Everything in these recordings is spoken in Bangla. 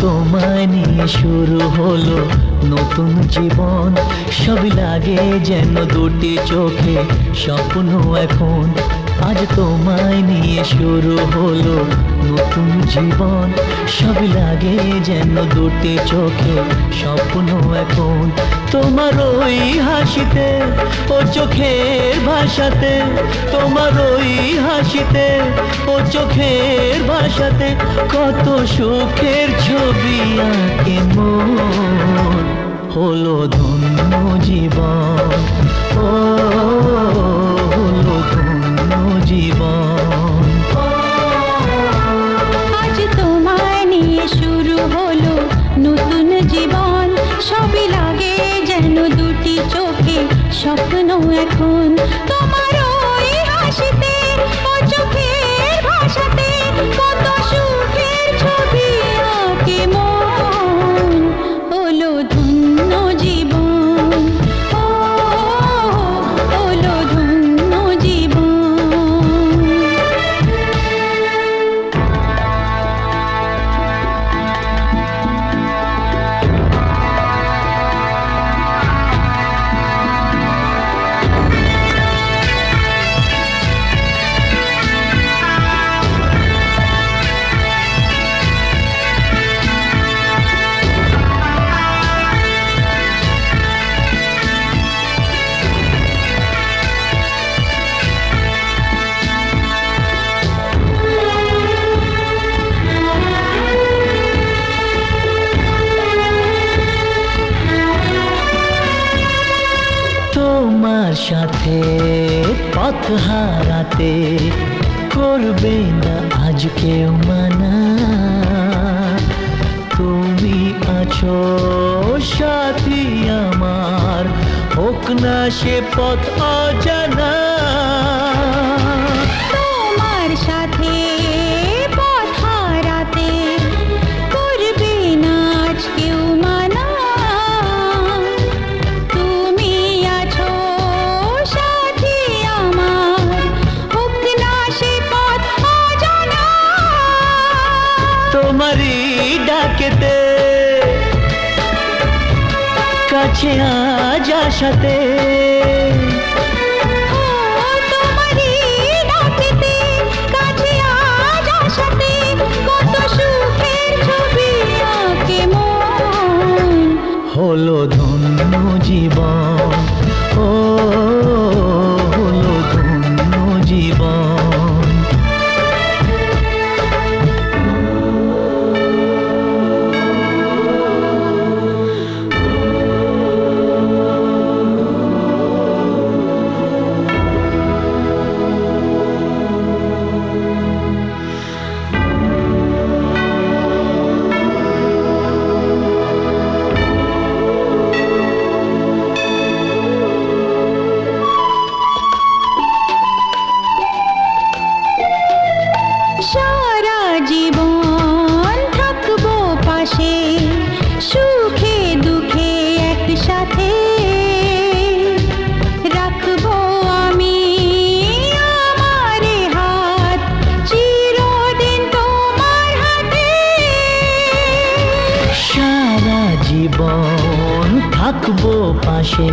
তোমায় নিয়ে শুরু হলো নতুন জীবন। সবই লাগে যেন দুটি চোখে স্বপ্ন এখন আজ তোমায় নিয়ে শুরু হলো নতুন জীবন। সবই লাগে যেন দুটি চোখে স্বপ্ন এখন। তোমার ওই হাসিতে ও চোখের ভাষাতে, তোমার ওই হাসিতে ও চোখের ভাষাতে কত সুখের ছবি আঁকে মন। হলো ধন্য জীবন। ও স্বপ্ন এখন সাথে পথ হারাতে করবে না আজ কেউ মানা। তুমি আছো সাথী আমার, হোক না সে পথ অজানা। তোমারই ডাকেতে। কাছে আজ আসাতে হলো ধন্য জীবন। জীবন থাকব পাশে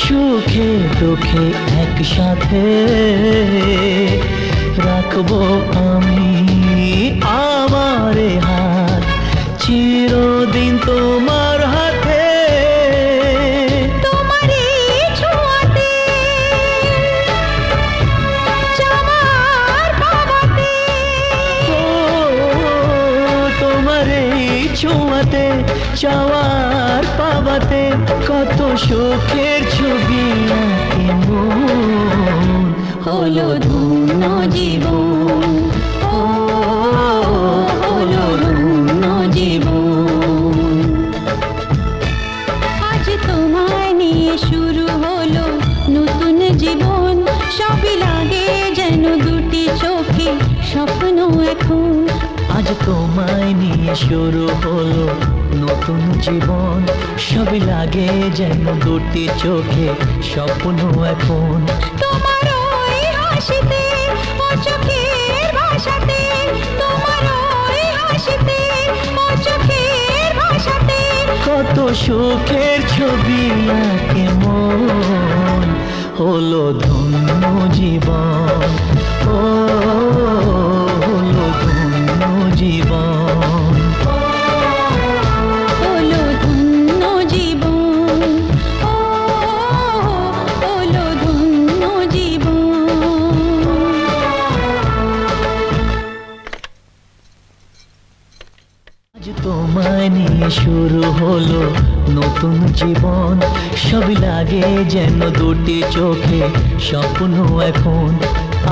সুখে দুঃখে একসাথে। রাখব আমি চাওয়ার পাওয়াতে কত সুখের ছবি হলো ধন্য জীবন। আজ শুরু হলো নতুন জীবন। লাগে যেন দুটি চোখে স্বপ্ন এখন। আজ তোমায় নিয়ে শুরু হলো নতুন জীবন সবই লাগে যেন দুটি চোখে স্বপ্ন এখন। তোমার ওই হাসিতে ও চোখের ভাষাতে তোমার ওই হাসিতে ও চোখের কত সুখের ছবি আঁকে মন হলো ধন্য জীবন। তোমায় নিয়ে শুরু হলো নতুন জীবন। সবই লাগে যেন দুটি চোখে স্বপ্ন এখন।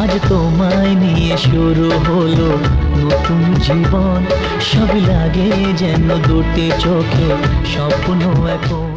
আজ তোমায় নিয়ে শুরু হলো নতুন জীবন। সবই লাগে যেন দুটি চোখে স্বপ্ন এখন।